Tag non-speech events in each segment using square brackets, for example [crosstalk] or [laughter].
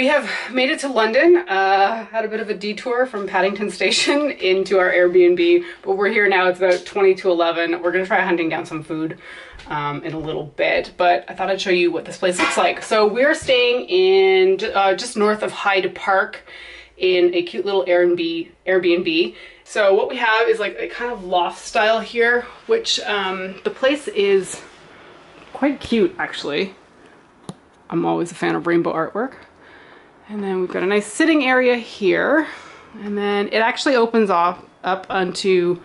we have made it to London. Uh, had a bit of a detour from Paddington Station [laughs] into our Airbnb, but we're here now. It's about 20 to 11. We're gonna try hunting down some food um, in a little bit, but I thought I'd show you what this place looks like. So we're staying in uh, just north of Hyde Park in a cute little Airbnb. Airbnb. So what we have is like a kind of loft style here, which um, the place is quite cute actually. I'm always a fan of rainbow artwork. And then we've got a nice sitting area here. And then it actually opens off up onto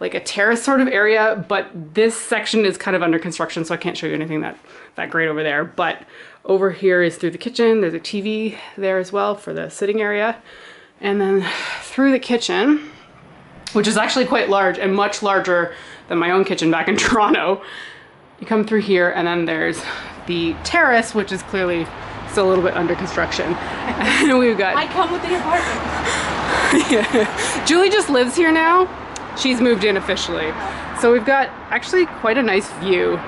like a terrace sort of area, but this section is kind of under construction, so I can't show you anything that, that great over there. But over here is through the kitchen. There's a TV there as well for the sitting area. And then through the kitchen, which is actually quite large and much larger than my own kitchen back in [laughs] Toronto, you come through here and then there's the terrace, which is clearly still a little bit under construction. [laughs] and we've got... I come with the apartment. [laughs] yeah. Julie just lives here now. She's moved in officially. So we've got actually quite a nice view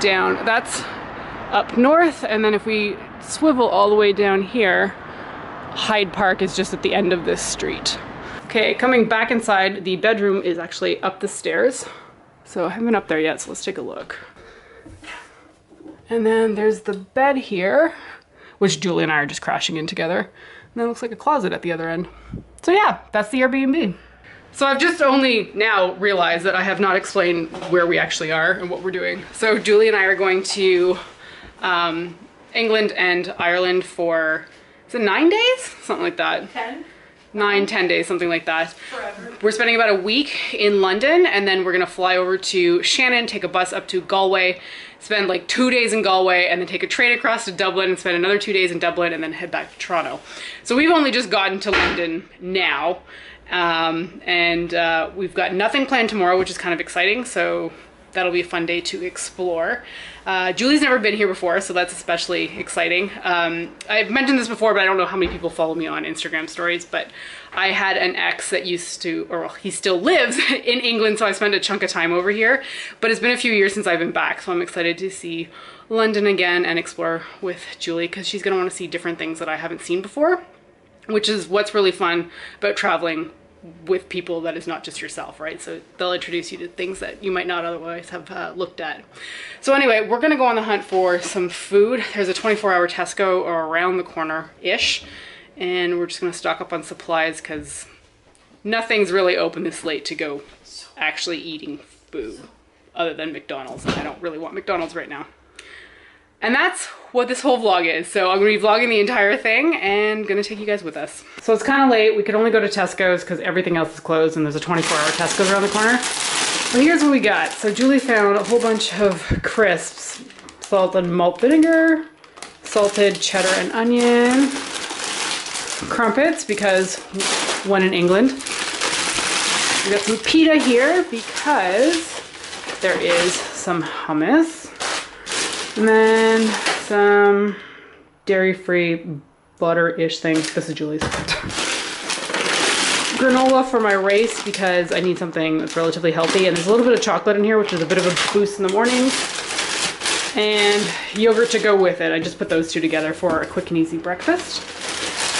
down. That's up north, and then if we swivel all the way down here, Hyde Park is just at the end of this street. Okay, coming back inside, the bedroom is actually up the stairs. So I haven't been up there yet, so let's take a look. And then there's the bed here, which Julie and I are just crashing in together. And then looks like a closet at the other end. So yeah, that's the Airbnb. So I've just only now realized that I have not explained where we actually are and what we're doing. So Julie and I are going to um, England and Ireland for, is it nine days? Something like that. 10? Nine, ten days, something like that. Forever. We're spending about a week in London and then we're gonna fly over to Shannon, take a bus up to Galway, spend like two days in Galway and then take a train across to Dublin and spend another two days in Dublin and then head back to Toronto. So we've only just gotten to London now um, and uh, we've got nothing planned tomorrow, which is kind of exciting. So that'll be a fun day to explore. Uh, Julie's never been here before, so that's especially exciting. Um, I've mentioned this before, but I don't know how many people follow me on Instagram stories, but I had an ex that used to, or well, he still lives [laughs] in England, so I spent a chunk of time over here, but it's been a few years since I've been back, so I'm excited to see London again and explore with Julie, because she's gonna wanna see different things that I haven't seen before which is what's really fun about traveling with people that is not just yourself, right? So they'll introduce you to things that you might not otherwise have uh, looked at. So anyway, we're gonna go on the hunt for some food. There's a 24 hour Tesco around the corner-ish, and we're just gonna stock up on supplies because nothing's really open this late to go actually eating food other than McDonald's. And I don't really want McDonald's right now. And that's what this whole vlog is. So I'm gonna be vlogging the entire thing and gonna take you guys with us. So it's kind of late. We could only go to Tesco's because everything else is closed and there's a 24 hour Tesco's around the corner. But here's what we got. So Julie found a whole bunch of crisps. salt and malt vinegar, salted cheddar and onion, crumpets because one in England. We got some pita here because there is some hummus. And then some dairy-free butter-ish thing. This is Julie's. Granola for my race because I need something that's relatively healthy. And there's a little bit of chocolate in here, which is a bit of a boost in the morning. And yogurt to go with it. I just put those two together for a quick and easy breakfast.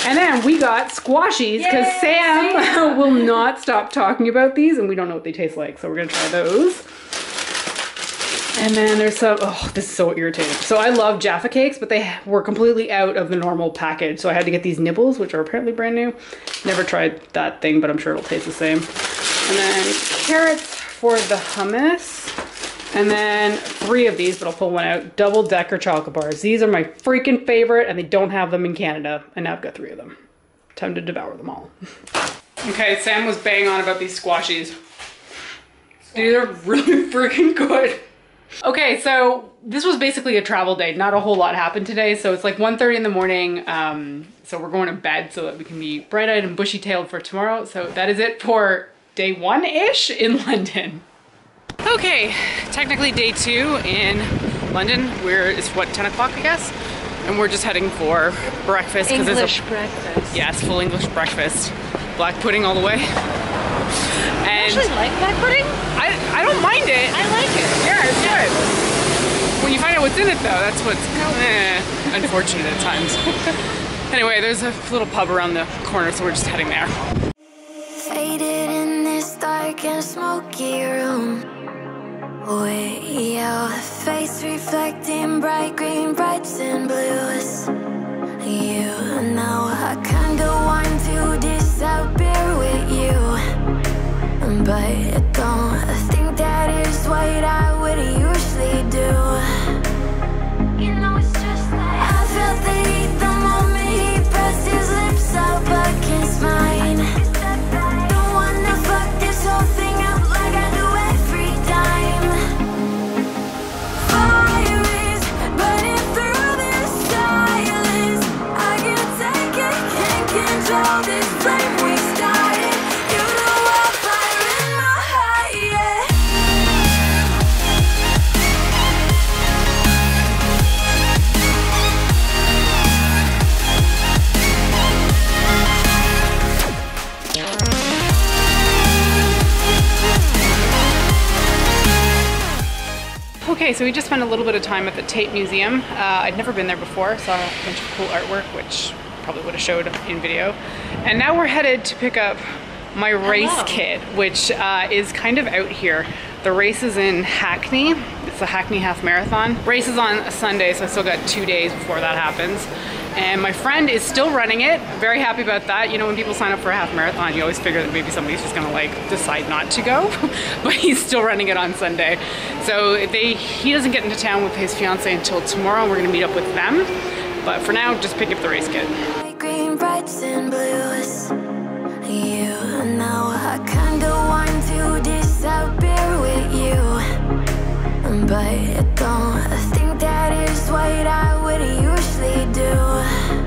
And then we got squashies because Sam [laughs] will not stop talking about these and we don't know what they taste like. So we're gonna try those. And then there's some, oh, this is so irritating. So I love Jaffa cakes, but they were completely out of the normal package. So I had to get these nibbles, which are apparently brand new. Never tried that thing, but I'm sure it'll taste the same. And then carrots for the hummus. And then three of these, but I'll pull one out. Double decker chocolate bars. These are my freaking favorite and they don't have them in Canada. And now I've got three of them. Time to devour them all. [laughs] okay, Sam was bang on about these squashies. These are really [laughs] freaking good. Okay, so this was basically a travel day. Not a whole lot happened today. So it's like 1.30 in the morning. Um, so we're going to bed so that we can be bright-eyed and bushy-tailed for tomorrow. So that is it for day one-ish in [laughs] London. Okay, technically day two in London. We're, it's what, 10 o'clock, I guess? And we're just heading for breakfast. English it's a, breakfast. Yes, full English breakfast. Black pudding all the way. I And actually like black pudding. I, I don't mind it. I like it. Yeah, it's good. When you find out what's in it, though, that's what's eh, unfortunate at times. [laughs] Anyway, there's a little pub around the corner, so we're just heading there. Faded in this dark and smoky room. With your face reflecting bright green, brights and blues. You know I kinda want But it don't Okay, so we just spent a little bit of time at the Tate Museum. Uh, I'd never been there before, saw a bunch of cool artwork, which probably would have showed in video. And now we're headed to pick up my race Hello. kit, which uh, is kind of out here. The race is in Hackney. It's the Hackney Half Marathon. Race is on Sunday, so I still got two days before that happens. And my friend is still running it. Very happy about that. You know, when people sign up for a half marathon, you always figure that maybe somebody's just gonna like decide not to go, [laughs] but he's still running it on Sunday. So they he doesn't get into town with his fiance until tomorrow. We're gonna meet up with them. But for now, just pick up the race kit. Green, blues. You know But I don't think that is what I would usually do.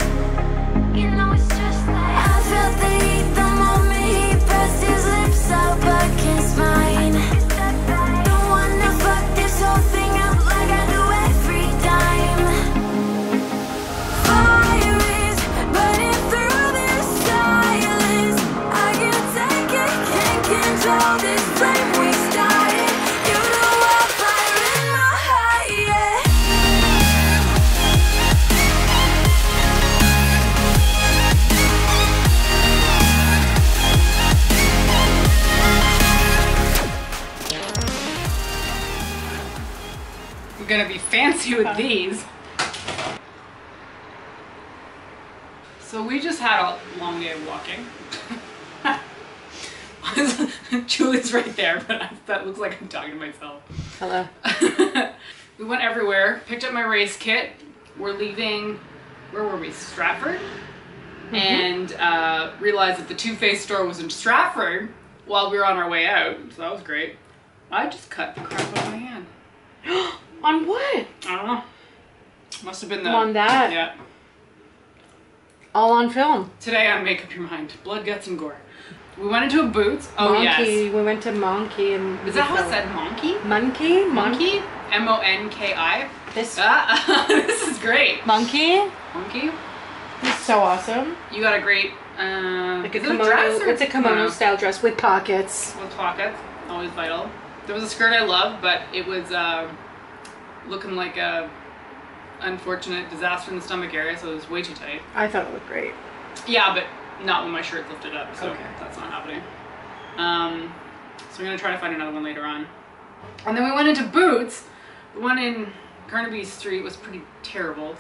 With these. So we just had a long day of walking. [laughs] Julie's right there, but I, that looks like I'm talking to myself. Hello. [laughs] we went everywhere, picked up my race kit. We're leaving, where were we? Stratford? And uh, realized that the Too Faced store was in Stratford while we were on our way out. So that was great. I just cut the crap out of my hand. [gasps] [gasps] [gasps] On what? I don't know. Must have been the. On that? Yeah. All on film. Today on Make Up Your Mind. Blood, guts, and gore. We went into a Boots. Oh, Monki. yes. We went to Monki and. Is that how it said monkey? Monkey? Monkey? M O N K I? This Ah, [laughs] this is great. monkey Monkey? is so awesome. You got a great. Uh, Like a it kimono. dress or- it's a kimono No. style dress with pockets. with pockets, always vital. There was a skirt I loved, but it was uh, looking like a unfortunate disaster in the stomach area, so it was way too tight. I thought it looked great. Yeah, but not when my shirt's lifted up, so Okay. that's not happening. Um, so I'm gonna try to find another one later on. And then we went into Boots. The one in Carnaby Street was pretty terrible.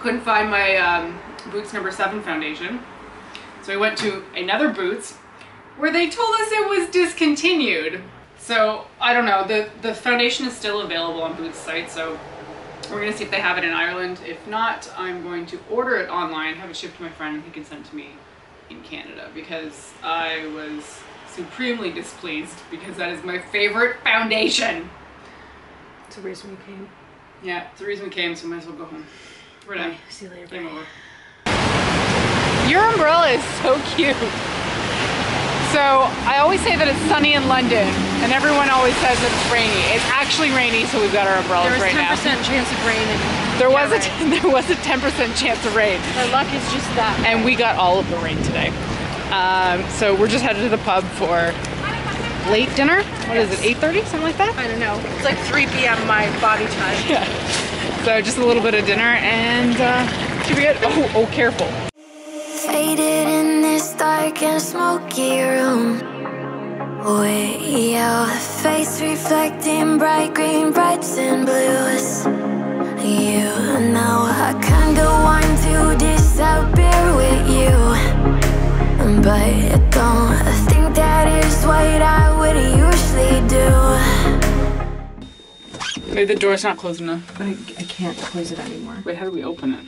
Couldn't find my um, Boots number seven foundation, so we went to another Boots where they told us it was discontinued. So I don't know. the The foundation is still available on Boots site, so we're gonna see if they have it in Ireland. If not, I'm going to order it online, have it shipped to my friend, and he can send it to me in Canada because I was supremely displeased because that is my favorite foundation. It's the reason we came. Yeah, it's the reason we came, so we might as well go home. We're done. See you later. Game over. Your umbrella is so [laughs] cute. So I always say that it's sunny in London, and everyone always says that it's rainy. It's actually rainy, so we've got our umbrellas There was right now. 10% chance of rain. And There was a rain. [laughs] there was a 10% chance of rain, Our luck is just that. and we got all of the rain today. Um, so we're just headed to the pub for late dinner. What is it? 8:30, something like that. I don't know. It's like 3 p.m. my body time. [laughs] Yeah. So just a little bit of dinner and uh, should be good. Oh, oh, careful. Faded in this dark and smoky room With your face reflecting bright green, brights and blues You know I can't go on to disappear with you But don't think that is what I would usually do Maybe the door's not closed enough. But I, I can't close it anymore. Wait, how do we open it?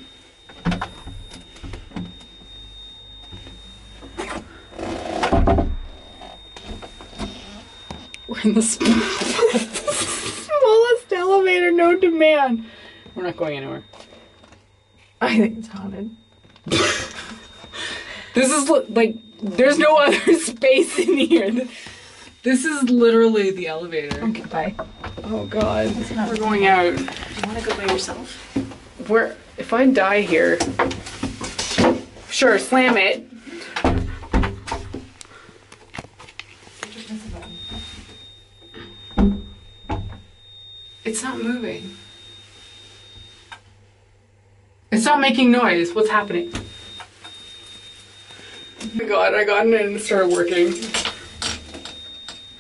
We're in the [laughs] smallest elevator known to man. We're not going anywhere. I think it's haunted. [laughs] This is like, there's no other [laughs] space in here. This is literally the elevator. Okay, bye. Oh god, we're going out. Do you want to go by yourself? Where, if I die here, sure, slam it. It's not moving. It's not making noise. What's happening? Oh my god, I got in and it started working.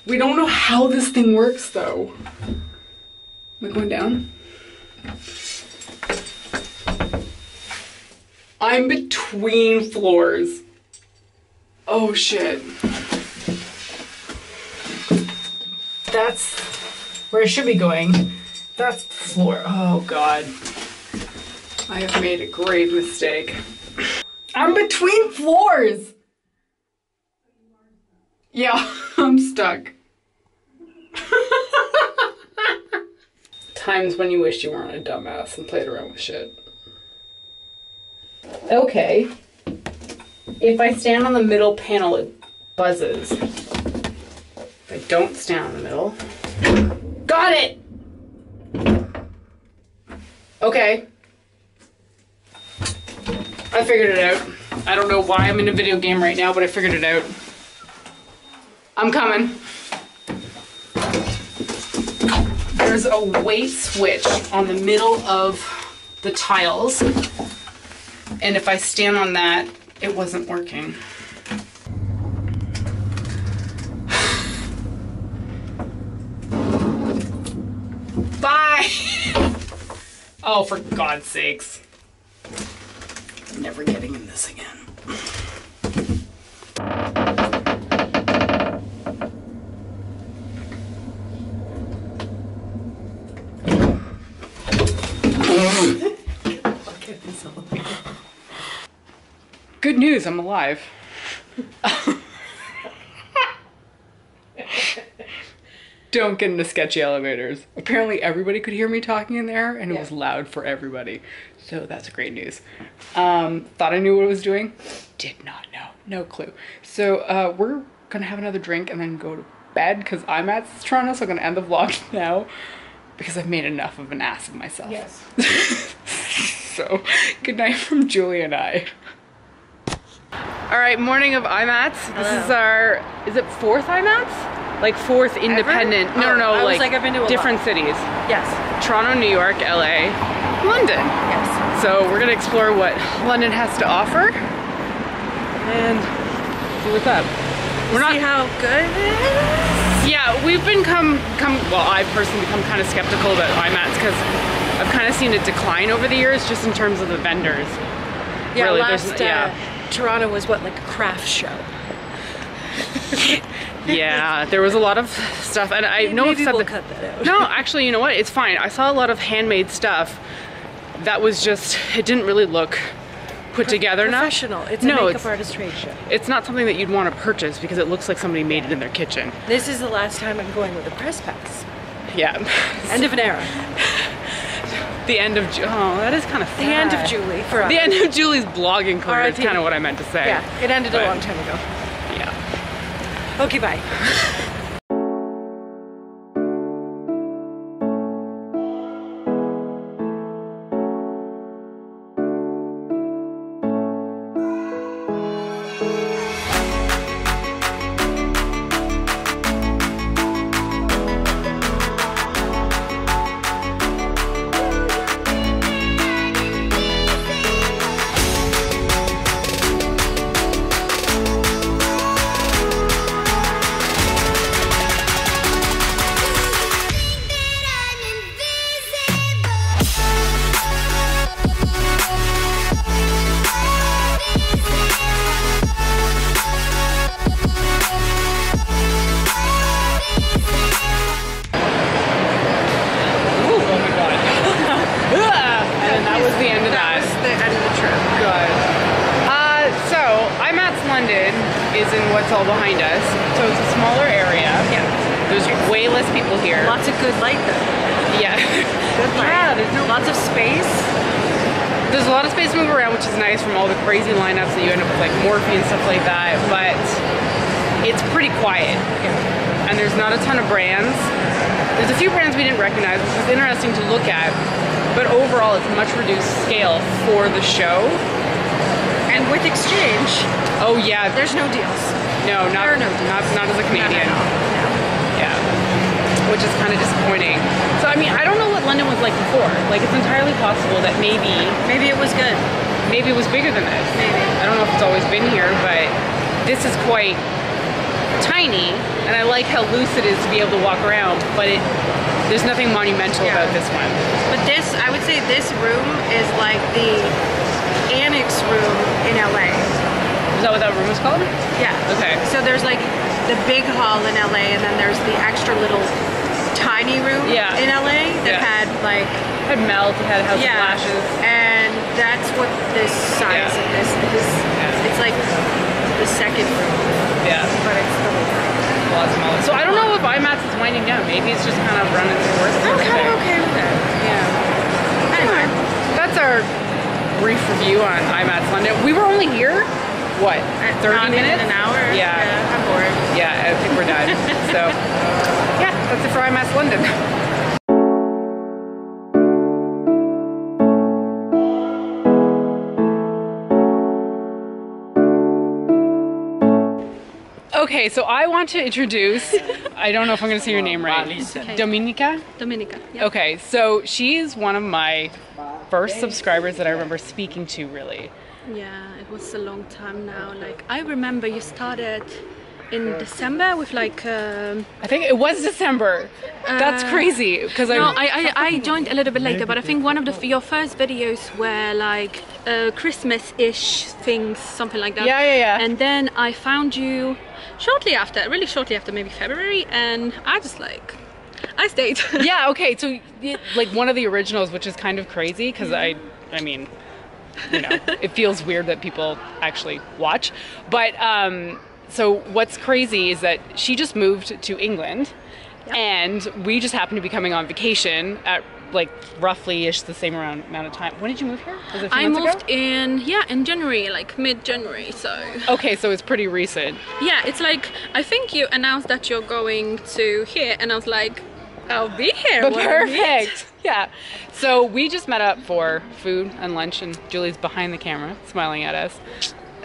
We don't know how this thing works though. Am I going down? I'm between floors. Oh shit. That's where I should be going. That's floor. Oh god. I have made a grave mistake. I'm between floors! Yeah, [laughs] I'm stuck. [laughs] Times when you wished you weren't a dumbass and played around with shit. Okay. If I stand on the middle panel, it buzzes. If I don't stand on the middle. Got it! Okay. I figured it out. I don't know why I'm in a video game right now, but I figured it out. I'm coming. There's a weight switch on the middle of the tiles. And if I stand on that, it wasn't working. Bye! Oh, for God's sakes. I'm never getting in this again. Good news, I'm alive. [laughs] Don't get into sketchy elevators. Apparently, everybody could hear me talking in there, and it was loud for everybody. So that's great news. Um, thought I knew what I was doing. Did not know. No clue. So uh, we're gonna have another drink and then go to bed because I'm at Toronto, so I'm gonna end the vlog [laughs] now because I've made enough of an ass of myself. Yes. [laughs] so, good night from Julie and I. All right, morning of IMATS. This is our, is it fourth IMATS? Like fourth independent. No, no, Oh, no. I was like, like, I've been to a lot. different cities. Yes. Toronto, New York, LA, London. Yes. So we're gonna explore what London has to offer and see what's up. We're not See how good it is? yeah, we've been come come. Well, I've personally become kind of skeptical about IMATS because I've kind of seen it decline over the years, just in terms of the vendors. Yeah, Really, last uh, yeah. Toronto was what, like a craft show? [laughs] Yeah, there was a lot of stuff, and I know Maybe we'll cut that out. No, actually, you know what? It's fine. I saw a lot of handmade stuff that was just. It didn't really look put together enough. Professional. It's a no, makeup it's, artist trade show. it's not something that you'd want to purchase because it looks like somebody made it in their kitchen. This is the last time I'm going with a press pass. Yeah. End of an era. [laughs] the end of. Ju- Oh, that is kind of The end of Julie for us. The end of Julie's blogging career is kind of what I meant to say. Yeah, it ended But, a long time ago. Okay, bye. Overall, it's much reduced scale for the show. And with exchange, Oh yeah, there's no deals. no, not no not not as a Canadian. Not at all. Yeah. Which is kind of disappointing. So I mean, I don't know what London was like before. Like it's entirely possible that maybe Maybe it was good. maybe it was bigger than this. Maybe. I don't know if it's always been here, but this is quite tiny, and I like how loose it is to be able to walk around. But it there's nothing monumental Yeah. about this one. But this, I would say this room is like the annex room in LA. Is that what that room is called? Yeah. Okay. So there's like the big hall in LA, and then there's the extra little tiny room Yeah. in LA that Yeah. had like had melt, it had house of yeah, flashes. and that's what this size Yeah. of this is. It's like the second room, Yeah. but it's the whole thing. A lot smaller. So I don't know if IMATS is winding down. Maybe it's just kind of running its course. I'm kind of okay with it. Yeah. Anyway, That's our brief review on IMATS London. We were only here, what, 30 not minutes? an hour. Yeah. I'm bored. Yeah, I think we're done. so, [laughs] yeah, that's it for IMATS London. Okay, so I want to introduce, I don't know if I'm going to say your name right. Dominica? Dominica. Yeah. Okay, so she's one of my first subscribers that I remember speaking to, really. Yeah, it was a long time now. Like I remember you started in December with like. Um, I think it was December. That's Uh, crazy because no, I, I, I I joined a little bit later, but I think one of the your first videos were like uh, Christmas-ish things, something like that. Yeah, yeah, yeah. And then I found you shortly after, really shortly after, maybe February, and I just like, I stayed. [laughs] yeah, okay, so like one of the originals, which is kind of crazy because I, I mean, you know, [laughs] it feels weird that people actually watch. But um, so what's crazy is that she just moved to England, and we just happened to be coming on vacation at like roughly ish the same around amount of time. When did you move here? Was it a few I moved ago? in yeah in January, like mid-January, so. Okay, so it's pretty recent. Yeah, it's like I think you announced that you're going to here, and I was like, I'll be here. But [laughs] perfect. Yeah. So we just met up for food and lunch, and Julie's behind the camera, smiling at us. [laughs]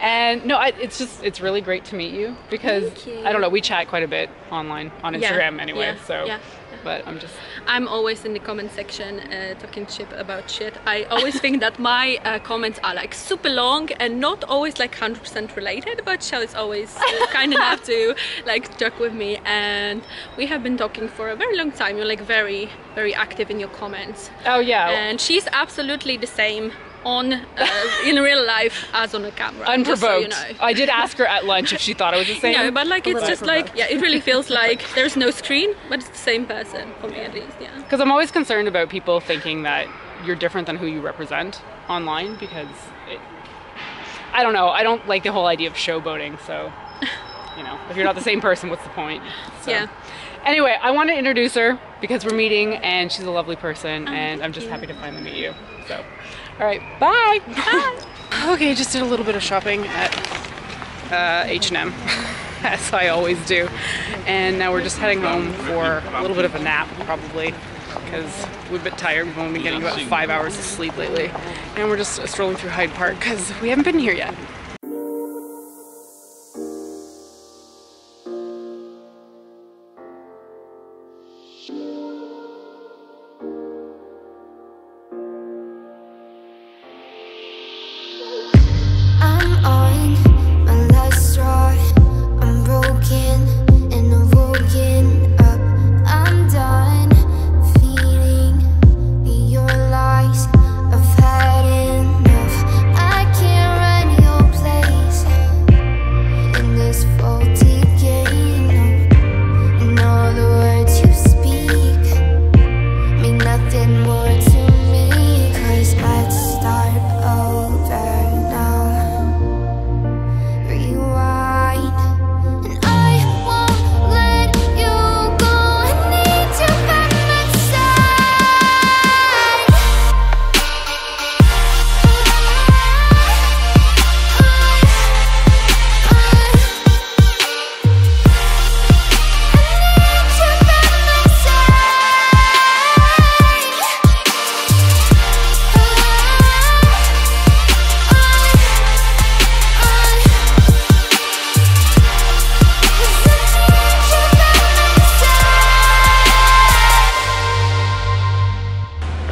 and no, I, it's just it's really great to meet you because you. I don't know we chat quite a bit online on Yeah, Instagram anyway. yeah, so, yeah. But I'm just I'm always in the comment section uh, talking shit about shit. I always think that my uh, comments are like super long and not always like 100% related, but Shell is always uh, kind enough to [laughs] like joke with me. And we have been talking for a very long time. You're like very, very active in your comments. oh yeah, And she's absolutely the same on uh, in real life as on a camera. just so unprovoked. you know. I did ask her at lunch if she thought I was the same. No, but like it's little just like yeah, it really feels like there's no screen, but it's the same person for me at least. Yeah. Because I'm always concerned about people thinking that you're different than who you represent online because it, I don't know. I don't like the whole idea of showboating. So, you know, if you're not the same person, what's the point? So. Yeah. Anyway, I want to introduce her because we're meeting and she's a lovely person and I'm just Oh, you. happy to finally meet you. So, all right, bye. Bye. [laughs] okay, just did a little bit of shopping at uh, H&M, [laughs] as I always do. And now we're just heading home for a little bit of a nap, probably, because we're a bit tired. We've only been getting about five hours of sleep lately. And we're just strolling through Hyde Park because we haven't been here yet.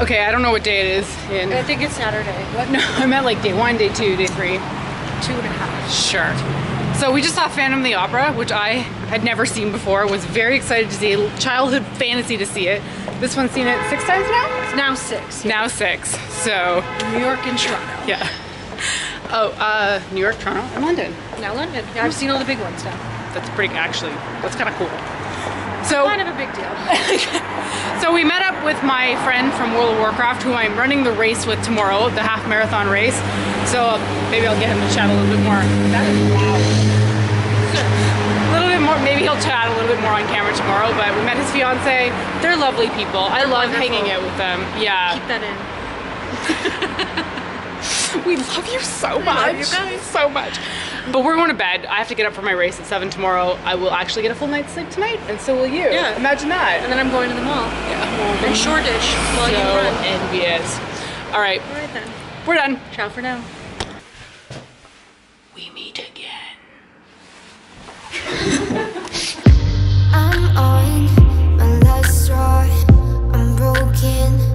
Okay, I don't know what day it is. In I think it's Saturday. what? No, [laughs] I meant like day one, day two, day three. Two and a half. Sure. So we just saw Phantom of the Opera, which I had never seen before. Was very excited to see. Childhood fantasy to see it. This one's seen it six times now. It's now six. Now six. So New York and Toronto. yeah. Oh, uh, New York, Toronto, and London. Now London. Yeah, I've seen all the big ones now. That's pretty actually. That's kind of cool. So Kind of a big deal. [laughs] So we met up with my friend from World of Warcraft, who I'm running the race with tomorrow, the half marathon race. So maybe I'll get him to chat a little bit more. That is wow. [laughs] A little bit more. Maybe he'll chat a little bit more on camera tomorrow. But we met his fiance. They're lovely people. I love wonderful. hanging out with them. Yeah, Keep that in. [laughs] [laughs] we love you so much. you guys so much. But we're going to bed. I have to get up for my race at seven tomorrow. I will actually get a full night's sleep tonight, and so will you. Yeah. Imagine that. And then I'm going to the mall. Yeah. In Shoreditch. While so you run. envious. All right. All right then. We're done. Ciao for now. We meet again. [laughs] I'm on my last straw. I'm broken.